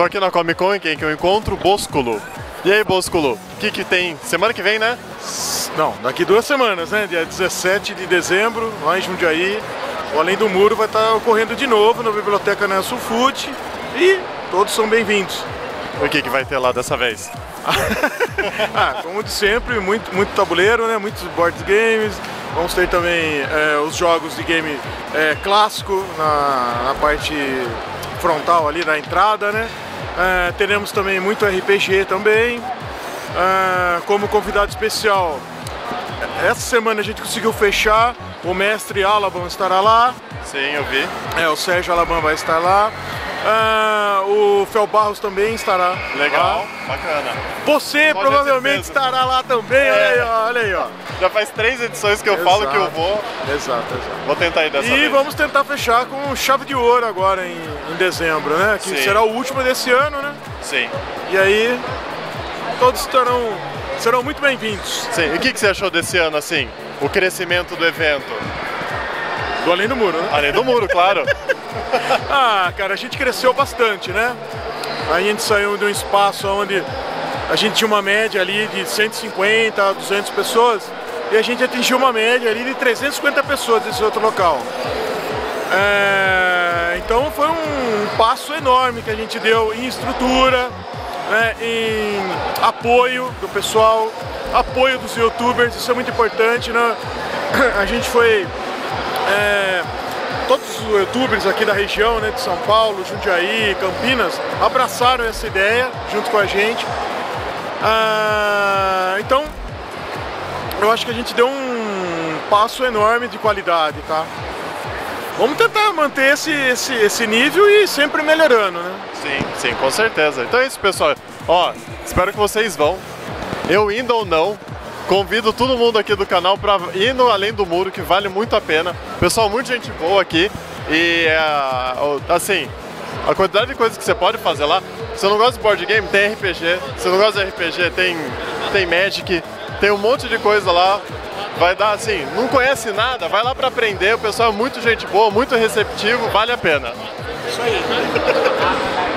Tô aqui na Comic Con, quem que eu encontro? Boscolo. E aí, Boscolo, o que que tem? Semana que vem, né? Não, daqui duas semanas, né? Dia 17 de dezembro, lá em Jundiaí. O Além do Muro vai estar ocorrendo de novo na Biblioteca Nelson Food e todos são bem-vindos. O que que vai ter lá dessa vez? ah, como de sempre, muito, muito tabuleiro, né? Muitos board games. Vamos ter também é, os jogos de game é, clássico na, na, parte frontal ali da entrada, né? É, teremos também muito RPG também. como convidado especial, essa semana a gente conseguiu fechar. O mestre Alaban estará lá. Sim, eu vi. É, o Sérgio Alaban vai estar lá. Ah, o Fel Barros também estará. Legal, lá. bacana. Você Pode provavelmente estará lá também, é. olha aí, ó, olha aí, ó. Já faz três edições que eu exato. falo que eu vou. Exato, exato. Vou tentar ir dessa e vez. E vamos tentar fechar com chave de ouro agora em, em dezembro, né? Que Sim. será o último desse ano, né? Sim. E aí, todos estarão, serão muito bem-vindos. Sim. E o que, que você achou desse ano, assim? O crescimento do evento? Do Além do Muro, né? Além do Muro, claro. ah, cara, a gente cresceu bastante, né? A gente saiu de um espaço onde a gente tinha uma média ali de 150 a 200 pessoas e a gente atingiu uma média ali de 350 pessoas nesse outro local. É, então foi um passo enorme que a gente deu em estrutura, né, em apoio do pessoal, apoio dos youtubers, isso é muito importante. Né? A gente foi é, todos os youtubers aqui da região, né, de São Paulo, Jundiaí, Campinas, abraçaram essa ideia junto com a gente. Ah, então, eu acho que a gente deu um passo enorme de qualidade, tá? Vamos tentar manter esse, esse, esse nível e sempre melhorando, né? Sim, sim, com certeza. Então é isso, pessoal. Ó, espero que vocês vão. Eu indo ou não, Convido todo mundo aqui do canal para ir no Além do Muro, que vale muito a pena. Pessoal, muita gente boa aqui. E é, assim, a quantidade de coisas que você pode fazer lá. Se você não gosta de board game, tem RPG. Se você não gosta de RPG, tem, tem Magic. Tem um monte de coisa lá. Vai dar assim, não conhece nada, vai lá para aprender. O pessoal é muito gente boa, muito receptivo, vale a pena. Isso aí.